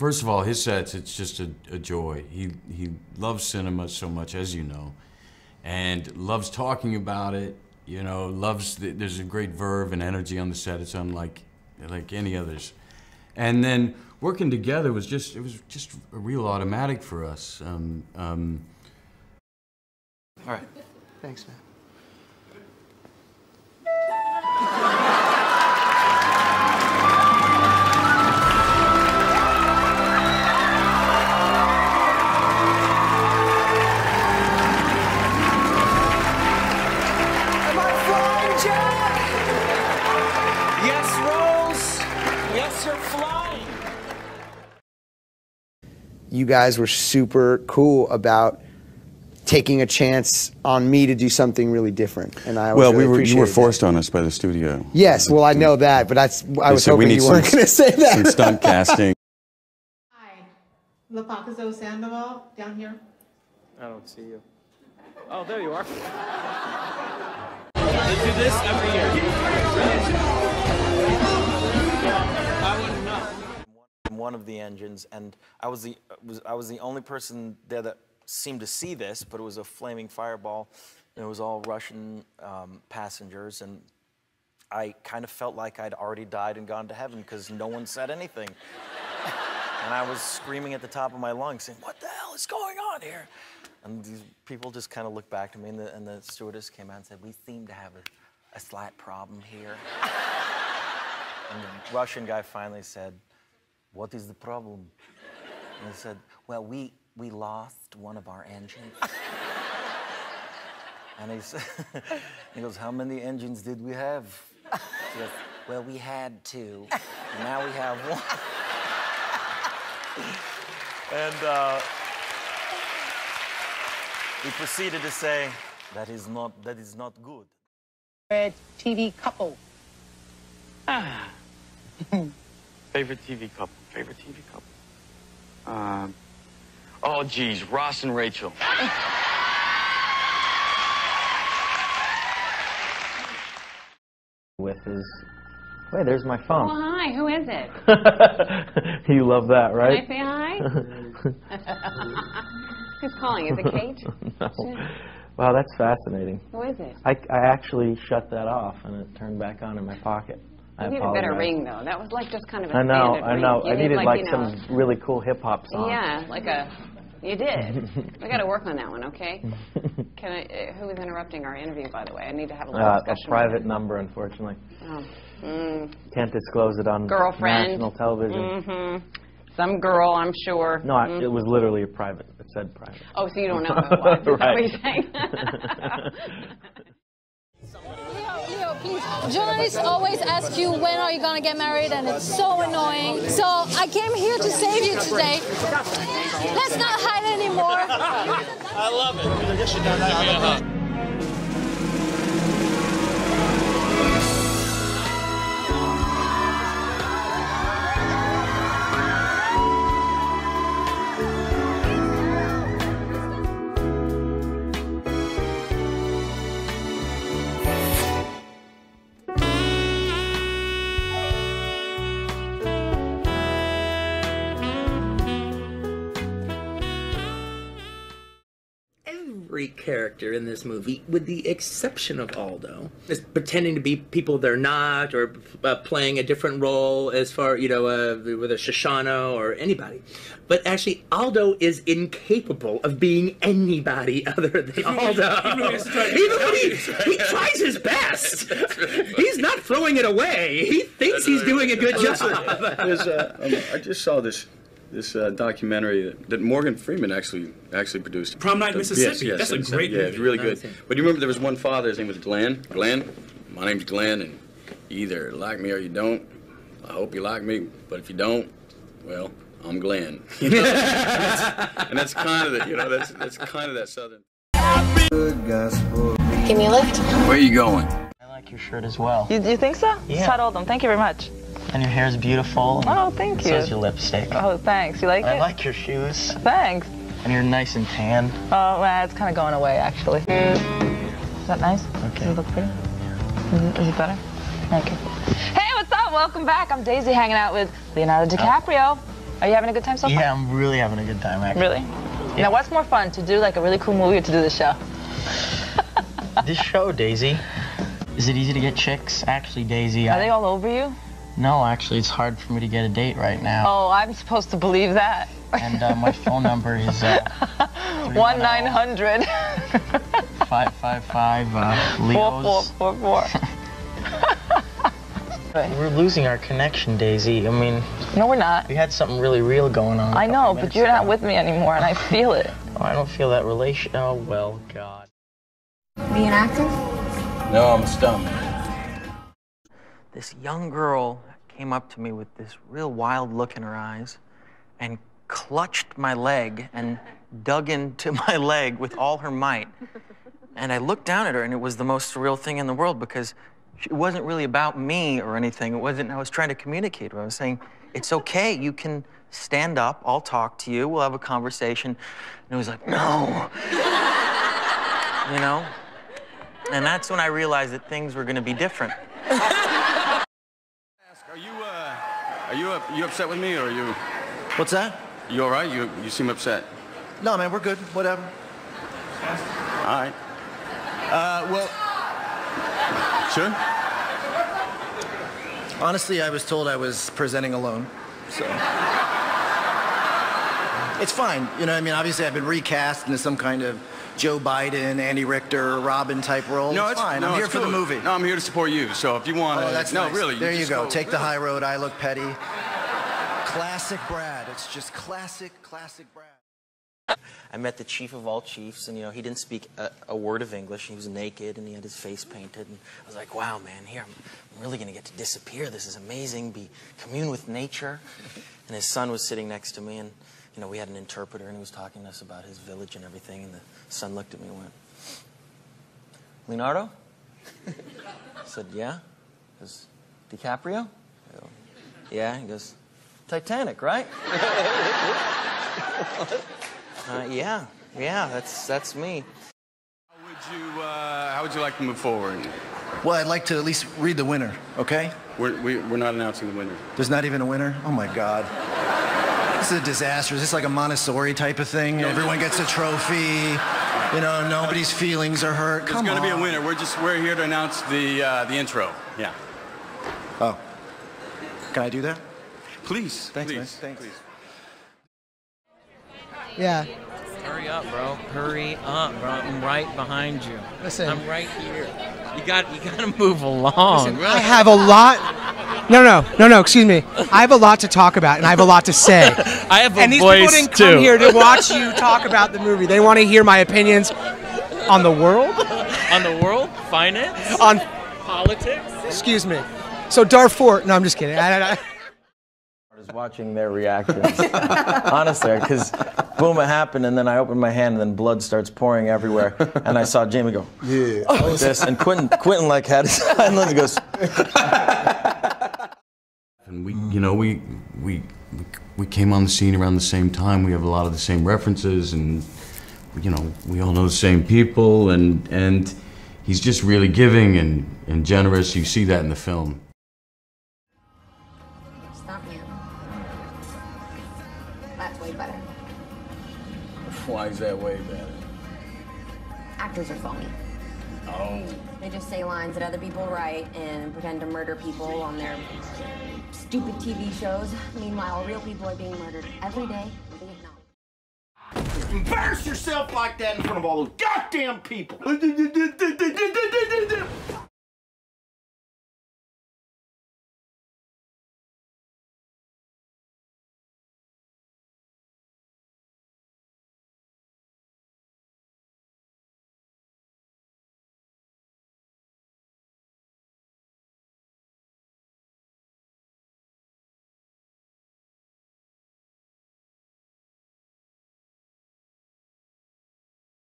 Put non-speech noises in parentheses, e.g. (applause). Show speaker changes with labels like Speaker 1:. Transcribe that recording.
Speaker 1: first of all, his sets, it's just a, a joy. He, he loves cinema so much, as you know, and loves talking about it, you know, loves, the, there's a great verve and energy on the set. It's unlike like any others. And then working together was just, it was just a real automatic for us. Um, um,
Speaker 2: All right.
Speaker 3: Thanks, man. You guys were super cool about taking a chance on me to do something really different, and I
Speaker 4: Well,
Speaker 3: really
Speaker 4: we were, you were
Speaker 3: appreciated that.
Speaker 4: forced on us by the studio.
Speaker 3: Yes, well, I know that, but that's I
Speaker 4: They
Speaker 3: was
Speaker 4: said, "We
Speaker 3: hoping
Speaker 4: need
Speaker 3: you
Speaker 4: some-
Speaker 3: weren't going to say that.
Speaker 4: Some stunt (laughs) casting.
Speaker 5: Hi, Lapacazo Sandoval, down here.
Speaker 6: I don't see you. Oh, there you are. (laughs) They do this every year.
Speaker 2: One of the engines, and I was the was I was the only person there that seemed to see this, but it was a flaming fireball, and it was all Russian um, passengers, and I kind of felt like I'd already died and gone to heaven because no one said anything, (laughs) and I was screaming at the top of my lungs, saying, "What the hell is going on here?" And these people just kind of looked back to me, and the, and the stewardess came out and said, "We seem to have a, a slight problem here." (laughs) and the Russian guy finally said, what is the problem? And I said, well, we, we lost one of our engines. and he, said, (laughs) he goes, how many engines did we have? He goes, well, we had two. Now we have one. and uh, he proceeded to say, that is not, that is not good.
Speaker 5: Red TV couple. (laughs)
Speaker 7: Favorite TV couple. Favorite TV couple. Um. Oh, geez, Ross and Rachel.
Speaker 8: with his. Wait, there's my
Speaker 9: Oh,
Speaker 8: phone.
Speaker 9: hi. Who is it? (laughs)
Speaker 8: you love that, right?
Speaker 9: Can I say hi? (laughs) Who's calling? Is it Kate? (laughs)
Speaker 8: no. Wow, that's fascinating.
Speaker 9: Who is it?
Speaker 8: I, I actually shut that off and it turned back on in my pocket. I
Speaker 9: You need a better ring, though. That was like just kind of a
Speaker 8: I know,
Speaker 9: standard
Speaker 8: I
Speaker 9: ring.
Speaker 8: know.
Speaker 9: You
Speaker 8: I
Speaker 9: need,
Speaker 8: needed
Speaker 9: like, you know,
Speaker 8: some really cool hip hop song.
Speaker 9: Yeah, like a. You did. (laughs) we got to work on that one, okay? Can I? Uh, who is interrupting our interview, by the way? I need to have a little
Speaker 8: Uh, a
Speaker 9: discussion.
Speaker 8: private number, unfortunately.
Speaker 9: Oh. Mm.
Speaker 8: Can't disclose it on
Speaker 9: Girlfriend.
Speaker 8: national television.
Speaker 9: Mm-hmm. Some girl, I'm sure.
Speaker 8: No, I-
Speaker 9: Mm.
Speaker 8: it was literally a private. It said private.
Speaker 9: Oh, so you don't know who it was? Is that what
Speaker 8: Right. (laughs) (laughs)
Speaker 10: Journalists always ask you when are you gonna get married, and it's so annoying. So I came here to save you today. Let's not hide anymore.
Speaker 6: I love it.
Speaker 11: Every character in this movie, with the exception of Aldo, is pretending to be people they're not, or uh, playing a different role as far, you know, uh, with a Shoshana or anybody. But actually, Aldo is incapable of being anybody (laughs) other than Aldo.
Speaker 12: even when he's trying to
Speaker 11: Even when he, he tries his best. He's not throwing it away. He thinks he's doing a good job.
Speaker 4: There's, uh, um, I just saw this this uh, documentary that, that Morgan Freeman actually actually produced.
Speaker 12: Prom Night,
Speaker 4: Uh,
Speaker 12: Mississippi.
Speaker 4: Yes, yes,
Speaker 12: That's a great
Speaker 4: Yeah, it's really good.
Speaker 12: it's-
Speaker 4: But you remember there was one father. His name was Glenn. Glenn, my name's Glenn, and either like me or you don't. I hope you like me, but if you don't, well, I'm Glenn. (laughs) You know? and that's, and that's kind of the, you know, that's that's kind of that southern.
Speaker 13: Give me a lift.
Speaker 4: Where are you going?
Speaker 8: I like your shirt as well.
Speaker 13: You, you think so?
Speaker 8: Yeah.
Speaker 13: Settled them. Thank you very much.
Speaker 8: And your hair is beautiful.
Speaker 13: Oh, thank you.
Speaker 8: So is your lipstick.
Speaker 13: Oh, thanks. You like
Speaker 8: I
Speaker 13: it?
Speaker 8: I like your shoes.
Speaker 13: Thanks.
Speaker 8: And you're nice and tan.
Speaker 13: Oh, well, it's kind of going away, actually. Is that nice?
Speaker 8: Okay.
Speaker 13: Does it look pretty? Yeah. Is it, is it better? Thank you. Hey, what's up? Welcome back. I'm Daisy hanging out with Leonardo oh. DiCaprio. Are you having a good time so far?
Speaker 8: Yeah, I'm really having a good time, actually.
Speaker 13: Really? Now, what's more fun, to do like a really cool movie or to do the show? (laughs)
Speaker 8: this show, Daisy. Is it easy to get chicks? Actually, Daisy.
Speaker 13: Are
Speaker 8: I-
Speaker 13: they all over you?
Speaker 8: No, actually, it's hard for me to get a date right now.
Speaker 13: Oh, I'm supposed to believe that.
Speaker 8: And uh, my phone number is uh, (laughs)
Speaker 13: One nine hundred
Speaker 8: 555 uh, Leo's.
Speaker 13: four four four. (laughs)
Speaker 8: We're losing our connection, Daisy. I mean,
Speaker 13: No, we're not.
Speaker 8: we had something really real going on.
Speaker 13: I know, but you're not with me anymore, and I feel it. (laughs)
Speaker 8: Oh, I don't feel that relation. Oh, well, God.
Speaker 12: Be an actor?
Speaker 4: No, I'm stumped.
Speaker 2: This young girl came up to me with this real wild look in her eyes and clutched my leg and (laughs) dug into my leg with all her might. And I looked down at her, and it was the most surreal thing in the world because it wasn't really about me or anything. It wasn't, I was trying to communicate. I was saying, it's okay, you can stand up, I'll talk to you, we'll have a conversation. And it was like, no. you know? And that's when I realized that things were gonna be different. (laughs)
Speaker 4: Are you, are you, upset with me or are you?
Speaker 14: What's that?
Speaker 4: You all right? You, you seem upset.
Speaker 14: No, man, we're good. Whatever.
Speaker 4: All right.
Speaker 14: Uh, well,
Speaker 4: Sure.
Speaker 14: honestly, I was told I was presenting alone, so. It's fine. You know, I mean, obviously, I've been recast into some kind of Joe Biden, Andy Richter, Robin type role.
Speaker 4: No,
Speaker 14: it's,
Speaker 4: it's
Speaker 14: fine.
Speaker 4: No,
Speaker 14: I'm here
Speaker 4: it's
Speaker 14: for the movie.
Speaker 4: No, I'm here to support you. So if you want to,
Speaker 14: Oh, that's
Speaker 4: no,
Speaker 14: nice.
Speaker 4: really.
Speaker 14: There you,
Speaker 4: just
Speaker 14: go. Take the high road. I look petty. Classic Brad. It's just classic, classic Brad.
Speaker 2: I met the chief of all chiefs, and you know he didn't speak a, a word of English. He was naked, and he had his face painted. And I was like, "Wow, man, here I'm, I'm really gonna get to disappear. This is amazing. Be commune with nature." And his son was sitting next to me, and you know we had an interpreter, and he was talking to us about his village and everything. And the son looked at me and went, "Leonardo?" I said, "Yeah." He goes, "DiCaprio?" I go, "Yeah." He goes, "Titanic, right?" (laughs) Uh, yeah, yeah, that's that's me.
Speaker 4: How would you, uh, how would you like to move forward?
Speaker 14: Well, I'd like to at least read the winner, okay?
Speaker 4: We're, we, we're not announcing the winner.
Speaker 14: There's not even a winner? Oh my God. This is a disaster. Is this like a Montessori type of thing? Everyone gets a trophy. You know, nobody's feelings are hurt.
Speaker 4: There's
Speaker 14: Come
Speaker 4: going to be a winner. We're just we're here to announce the uh, the intro. Yeah.
Speaker 14: Oh. Can I do that?
Speaker 4: Please.
Speaker 14: Thanks,
Speaker 4: please.
Speaker 14: man. Thanks.
Speaker 15: Yeah.
Speaker 16: Hurry up, bro. Hurry up, bro. I'm right behind you.
Speaker 15: Listen.
Speaker 16: I'm right here. You got you gotta move along.
Speaker 15: Listen, I have a lot. No, no, no, no. Excuse me. I have a lot to talk about, and I have a lot to say. (laughs)
Speaker 16: I have a
Speaker 15: and these
Speaker 16: voice,
Speaker 15: people didn't come
Speaker 16: too.
Speaker 15: here to (laughs) watch you talk about the movie. They want to hear my opinions on the world, (laughs)
Speaker 16: On the world, finance,
Speaker 15: on
Speaker 16: politics.
Speaker 15: excuse me. So Darfur. No, I'm just kidding. I, I, I,
Speaker 17: was watching their reactions. Honestly, because boom, it happened, and then I opened my hand, and then blood starts pouring everywhere, and I saw Jamie go, yeah, like this, and Quentin, Quentin like had his hand, and he goes,
Speaker 1: And we, you know, we, we, we, we came on the scene around the same time. We have a lot of the same references, and you know, we all know the same people, and and he's just really giving and, and generous. You see that in the film.
Speaker 12: Stop Stuntman. That's way better.
Speaker 4: Why is that way better?
Speaker 12: Actors are phony.
Speaker 4: Oh.
Speaker 12: They just say lines that other people write and pretend to murder people on their stupid TV shows. Meanwhile, real people are being murdered every day in Vietnam.
Speaker 18: Embarrass yourself like that in front of all those goddamn people.